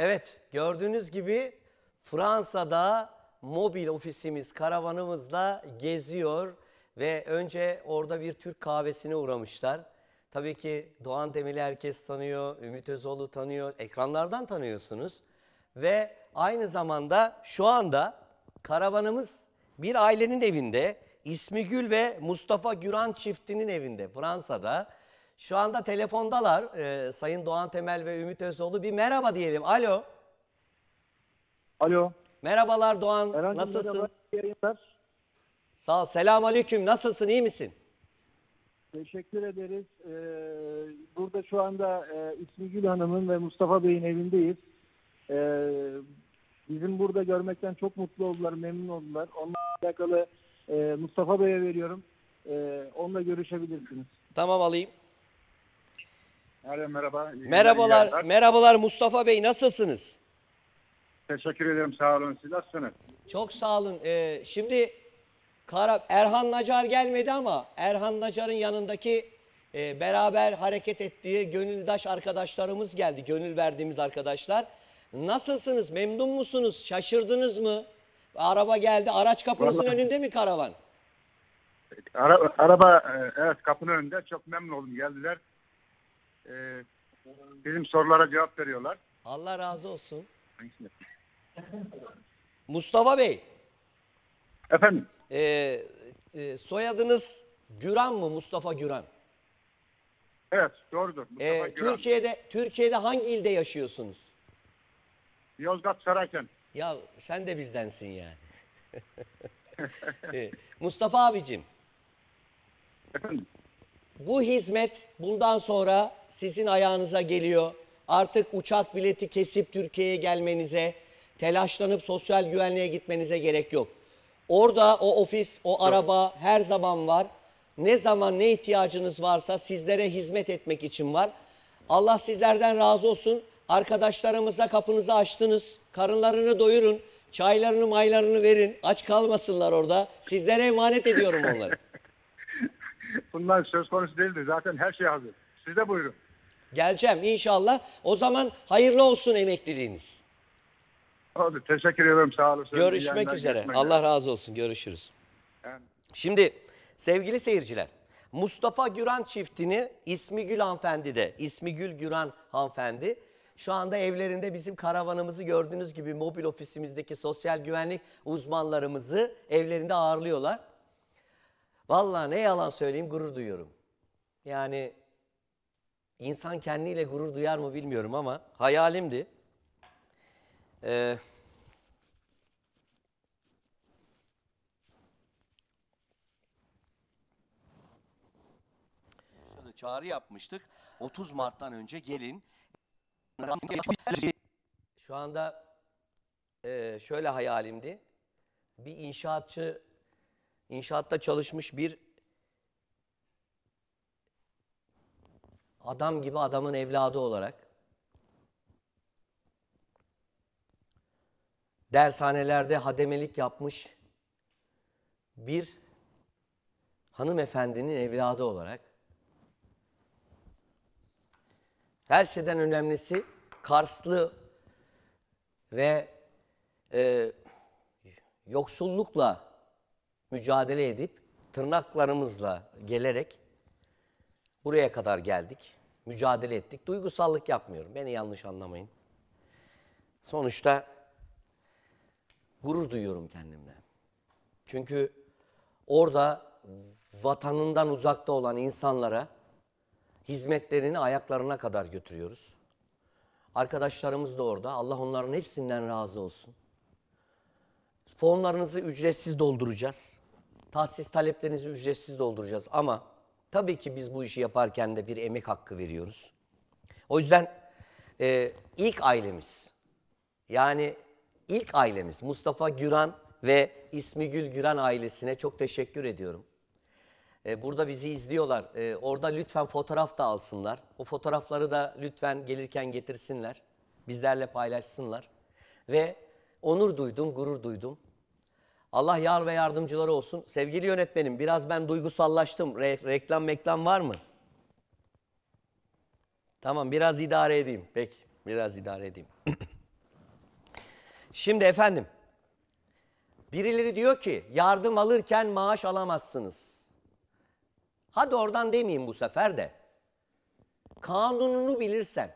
Evet, gördüğünüz gibi Fransa'da mobil ofisimiz, karavanımızla geziyor ve önce orada bir Türk kahvesine uğramışlar. Tabii ki Doğan Demir'i herkes tanıyor, Ümit Özoğlu tanıyor, ekranlardan tanıyorsunuz. Ve aynı zamanda şu anda karavanımız bir ailenin evinde, İsmi Gül ve Mustafa Güran çiftinin evinde Fransa'da. Şu anda telefondalar Ee, Sayın Doğan Temel ve Ümit Özoğlu. Bir merhaba diyelim. Alo. Alo. Merhabalar Doğan. Erhan'cığım Nasılsın? merhaba, iyi yayınlar. Sağ ol. Selam aleyküm. Nasılsın? iyi misin? Teşekkür ederiz. Ee, burada şu anda e, İsmi Gül Hanım'ın ve Mustafa Bey'in evindeyiz. Ee, bizim burada görmekten çok mutlu oldular, memnun oldular. Onunla alakalı e, Mustafa Bey'e veriyorum. Ee, onunla görüşebilirsiniz. Tamam alayım. Alo merhaba. İyi Merhabalar. Merhabalar Mustafa Bey. Nasılsınız? Teşekkür ederim sağ olun. Siz nasılsınız? Çok sağ olun. Ee, şimdi Kara, Erhan Nacar gelmedi ama Erhan Nacar'ın yanındaki e, beraber hareket ettiği gönüldaş arkadaşlarımız geldi. Gönül verdiğimiz arkadaşlar. Nasılsınız? Memnun musunuz? Şaşırdınız mı? Araba geldi. Araç kapınızın Vallahi- önünde mi karavan? Ara, araba e, evet kapının önünde. Çok memnun oldum. Geldiler. Ee, bizim sorulara cevap veriyorlar. Allah razı olsun. Mustafa Bey, Efendim e, e, soyadınız Güran mı? Mustafa Güran. evet doğrudur. Mustafa E, Güran. Türkiye'de Türkiye'de hangi ilde yaşıyorsunuz? Yozgat Sarayken. Ya sen de bizdensin yani. E, Mustafa abicim, Efendim bu hizmet bundan sonra sizin ayağınıza geliyor. Artık uçak bileti kesip Türkiye'ye gelmenize, telaşlanıp sosyal güvenliğe gitmenize gerek yok. Orada o ofis, o araba her zaman var. Ne zaman ne ihtiyacınız varsa sizlere hizmet etmek için var. Allah sizlerden razı olsun. Arkadaşlarımıza kapınızı açtınız. Karınlarını doyurun. Çaylarını maylarını verin. Aç kalmasınlar orada. Sizlere emanet ediyorum onları. bunlar söz konusu değildi. Zaten her şey hazır. Siz de buyurun. Geleceğim inşallah. O zaman hayırlı olsun emekliliğiniz. Oldu. Teşekkür ederim sağ olun. İyi Görüşmek üzere. Allah razı olsun. Görüşürüz. Yani- Şimdi sevgili seyirciler, Mustafa Güran çiftini İsmi Gül hanımefendi de, İsmi Gül Güran hanımefendi şu anda evlerinde bizim karavanımızı gördüğünüz gibi mobil ofisimizdeki sosyal güvenlik uzmanlarımızı evlerinde ağırlıyorlar. Vallahi ne yalan söyleyeyim gurur duyuyorum. Yani insan kendiyle gurur duyar mı bilmiyorum ama hayalimdi. Ee, çağrı yapmıştık. 30 Mart'tan önce gelin. Şu anda e, şöyle hayalimdi. Bir inşaatçı, inşaatta çalışmış bir adam gibi adamın evladı olarak dershanelerde hademelik yapmış bir hanımefendinin evladı olarak her şeyden önemlisi Karslı ve e, yoksullukla mücadele edip tırnaklarımızla gelerek buraya kadar geldik. Mücadele ettik. Duygusallık yapmıyorum. Beni yanlış anlamayın. Sonuçta gurur duyuyorum kendimle. Çünkü orada vatanından uzakta olan insanlara hizmetlerini ayaklarına kadar götürüyoruz. Arkadaşlarımız da orada. Allah onların hepsinden razı olsun. Fonlarınızı ücretsiz dolduracağız. Tahsis taleplerinizi ücretsiz dolduracağız ama tabii ki biz bu işi yaparken de bir emek hakkı veriyoruz. O yüzden e, ilk ailemiz yani ilk ailemiz Mustafa Güran ve İsmi Gül Güran ailesine çok teşekkür ediyorum. E, burada bizi izliyorlar. E, orada lütfen fotoğraf da alsınlar. O fotoğrafları da lütfen gelirken getirsinler. Bizlerle paylaşsınlar. Ve onur duydum, gurur duydum. Allah yar ve yardımcıları olsun. Sevgili yönetmenim biraz ben duygusallaştım. Re- reklam meklam var mı? Tamam biraz idare edeyim. Peki biraz idare edeyim. Şimdi efendim, birileri diyor ki yardım alırken maaş alamazsınız. Hadi oradan demeyeyim bu sefer de. Kanununu bilirsen,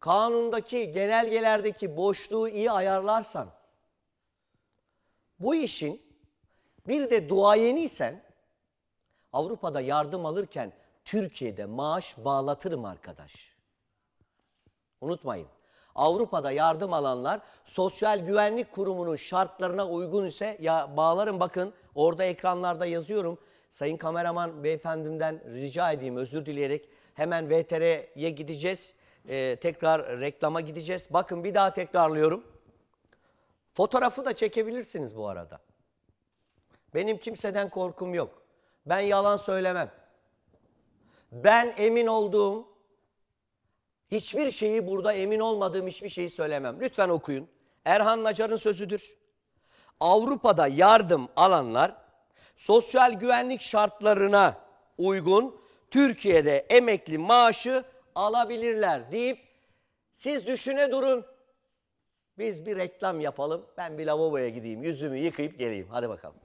kanundaki genelgelerdeki boşluğu iyi ayarlarsan, bu işin bir de duayeniysen, Avrupa'da yardım alırken Türkiye'de maaş bağlatırım arkadaş. Unutmayın. Avrupa'da yardım alanlar Sosyal Güvenlik Kurumu'nun şartlarına uygun ise ya bağlarım bakın orada ekranlarda yazıyorum. Sayın kameraman beyefendimden rica edeyim özür dileyerek hemen VTR'ye gideceğiz. Ee, tekrar reklama gideceğiz. Bakın bir daha tekrarlıyorum. Fotoğrafı da çekebilirsiniz bu arada. Benim kimseden korkum yok. Ben yalan söylemem. Ben emin olduğum hiçbir şeyi burada emin olmadığım hiçbir şeyi söylemem. Lütfen okuyun. Erhan Nacar'ın sözüdür. Avrupa'da yardım alanlar sosyal güvenlik şartlarına uygun Türkiye'de emekli maaşı alabilirler deyip siz düşüne durun. Biz bir reklam yapalım. Ben bir lavaboya gideyim, yüzümü yıkayıp geleyim. Hadi bakalım.